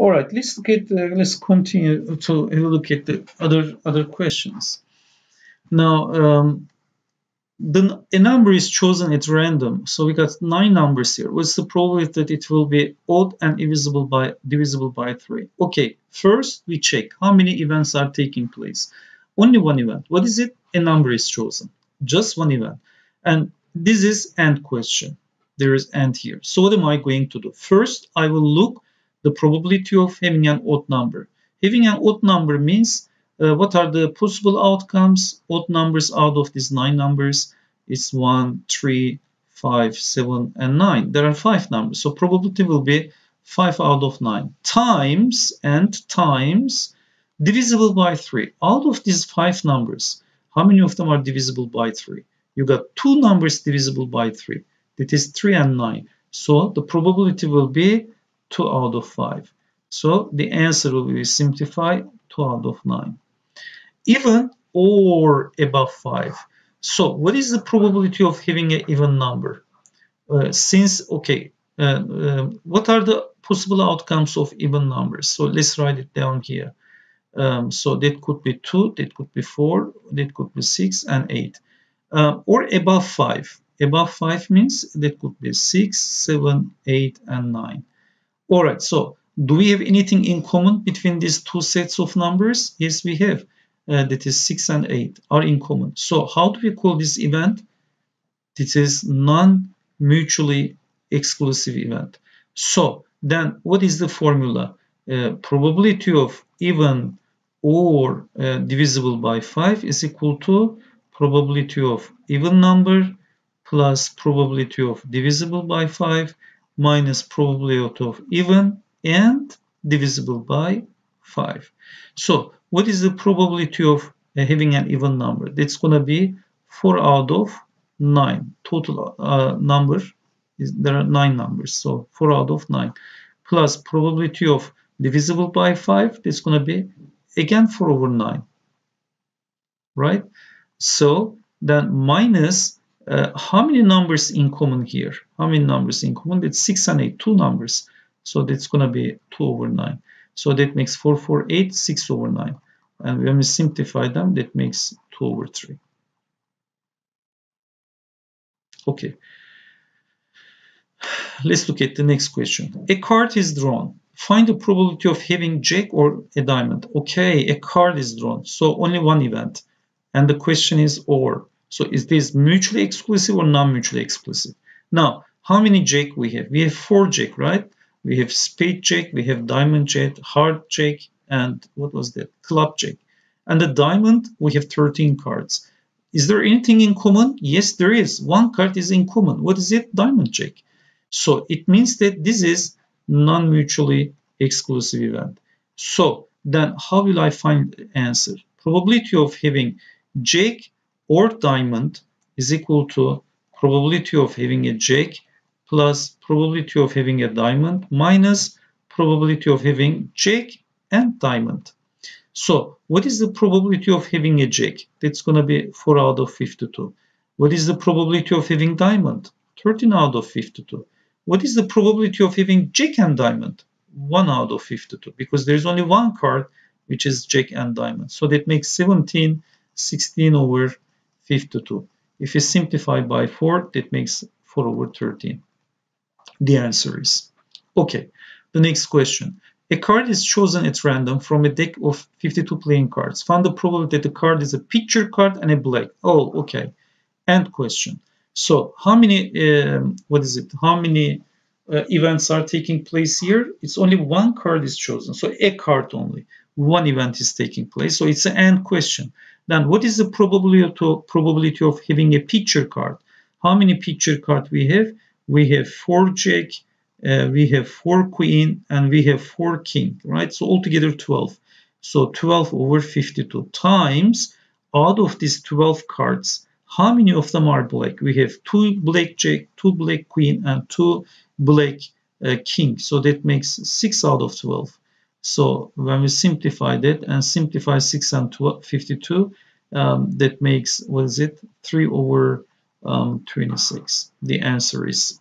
All right, let's look at uh, let's continue to look at the other other questions. Now, um, the a number is chosen at random, so we got nine numbers here. What's the probability that it will be odd and divisible by divisible by three? Okay, first we check how many events are taking place. Only one event. What is it? A number is chosen. Just one event. And this is end question. There is end here. So what am I going to do? First, I will look the probability of having an odd number. Having an odd number means uh, what are the possible outcomes? Odd numbers out of these nine numbers is 1, 3, 5, 7, and 9. There are five numbers, so probability will be 5 out of 9 times and times divisible by 3. Out of these five numbers, how many of them are divisible by 3? You got two numbers divisible by 3. That is 3 and 9. So the probability will be 2 out of 5. So the answer will be simplify 2 out of 9 even or above 5. So what is the probability of having an even number? Uh, since, okay, uh, uh, what are the possible outcomes of even numbers? So let's write it down here. Um, so that could be 2, that could be 4, that could be 6 and 8. Uh, or above 5. Above 5 means that could be 6, 7, 8 and 9. Alright, so do we have anything in common between these two sets of numbers? Yes, we have uh, that is 6 and 8 are in common. So how do we call this event? This is non-mutually exclusive event. So then what is the formula? Uh, probability of even or uh, divisible by 5 is equal to probability of even number plus probability of divisible by 5 minus probability of even and divisible by 5. So what is the probability of uh, having an even number? That's going to be 4 out of 9. Total uh, number, is there are 9 numbers, so 4 out of 9. Plus probability of divisible by 5, that's going to be again 4 over 9. Right? So then minus uh, how many numbers in common here? How many numbers in common? That's 6 and 8, two numbers. So that's going to be 2 over 9. So that makes 4, 4, 8, 6 over 9. And when we simplify them, that makes 2 over 3. Okay. Let's look at the next question. A card is drawn. Find the probability of having jack or a diamond. Okay, a card is drawn. So only one event. And the question is or. So is this mutually exclusive or non-mutually exclusive? Now, how many jack we have? We have four jack, right? we have spade jack, we have diamond jack, heart jack, and what was that? Club jack. And the diamond, we have 13 cards. Is there anything in common? Yes, there is. One card is in common. What is it? Diamond jack. So it means that this is non-mutually exclusive event. So then how will I find answer? Probability of having jack or diamond is equal to probability of having a jack plus probability of having a diamond minus probability of having jack and diamond. So what is the probability of having a jack? That's going to be 4 out of 52. What is the probability of having diamond? 13 out of 52. What is the probability of having jack and diamond? 1 out of 52 because there's only one card which is jack and diamond. So that makes 17, 16 over 52. If you simplify by 4, that makes 4 over 13 the answer is. Okay, the next question. A card is chosen at random from a deck of 52 playing cards. Find the probability that the card is a picture card and a black. Oh, okay. End question. So how many, um, what is it? How many uh, events are taking place here? It's only one card is chosen. So a card only. One event is taking place. So it's an end question. Then what is the probability of, having a picture card? How many picture cards we have? we have four jack, uh, we have four queen, and we have four king, right? So altogether 12. So 12 over 52 times out of these 12 cards, how many of them are black? We have two black jack, two black queen, and two black uh, king. So that makes 6 out of 12. So when we simplify that and simplify 6 and 12, 52, um, that makes, what is it, 3 over um, 26. The answer is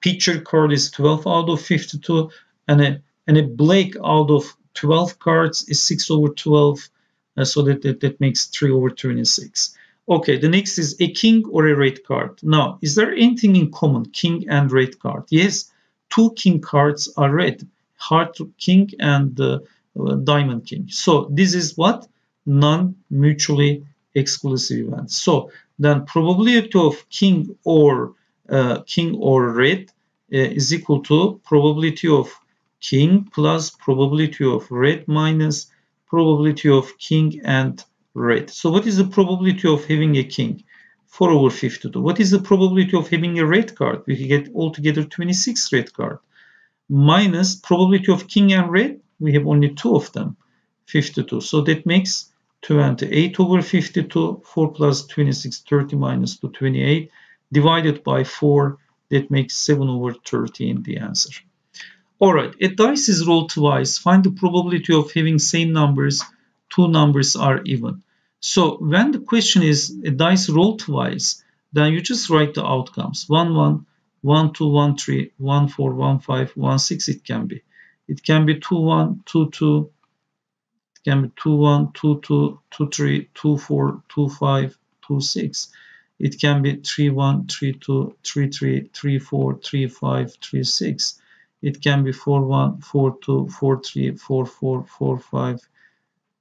picture card is 12 out of 52 and a and a black out of 12 cards is 6 over 12 uh, so that, that that makes 3 over 26 okay the next is a king or a red card. Now is there anything in common king and red card? Yes two king cards are red heart king and uh, uh, diamond king so this is what non-mutually exclusive event so then probability of king or uh, king or red uh, is equal to probability of king plus probability of red minus probability of king and red. So what is the probability of having a king? 4 over 52. What is the probability of having a red card? We get altogether 26 red card. Minus probability of king and red, we have only two of them, 52. So that makes 28 over 52, 4 plus 26, 30 minus 2, 28, divided by 4, that makes 7 over 13 the answer. Alright, a dice is rolled twice. Find the probability of having same numbers. Two numbers are even. So when the question is a dice rolled twice, then you just write the outcomes. 1, 1, 1, 2, 1, 3, 1, 4, 1, 5, 1, 6 it can be. It can be 2, 1, 2, 2, it can be 2, 1, 2, 2, 2, 3, 2, 4, 2, 5, 2, 6. It can be 3, 1, 3, 2, 3, 3, 3, 4, 3, 5, 3, 6 it can be 4 1 4 2 4 3 4 4 4 5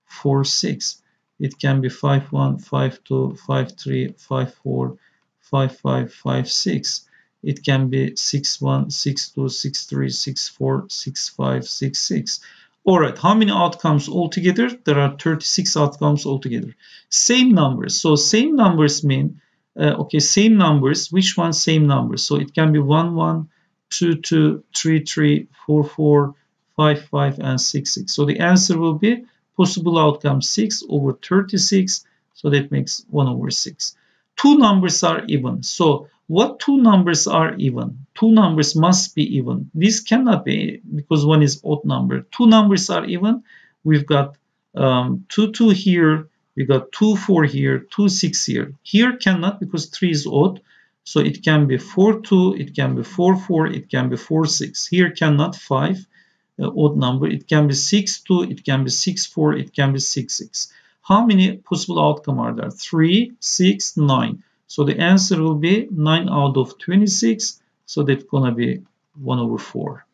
4 6 it can be 5 1 5 2 5 3 5 4 5 5 5 6 it can be 6 1 6 2 6 3 6 4 6 5 6 6 all right how many outcomes altogether there are 36 outcomes altogether same numbers so same numbers mean uh, okay same numbers which one same numbers so it can be 1 1 2, 2, 3, 3, 4, 4, 5, 5, and 6, 6. So the answer will be possible outcome 6 over 36. So that makes 1 over 6. Two numbers are even. So what two numbers are even? Two numbers must be even. This cannot be because one is odd number. Two numbers are even. We've got um, 2, 2 here. We got 2, 4 here, 2, 6 here. Here cannot because 3 is odd. So it can be 4, 2, it can be 4, 4, it can be 4, 6. Here cannot 5, uh, odd number. It can be 6, 2, it can be 6, 4, it can be 6, 6. How many possible outcome are there? 3, 6, 9. So the answer will be 9 out of 26. So that's going to be 1 over 4.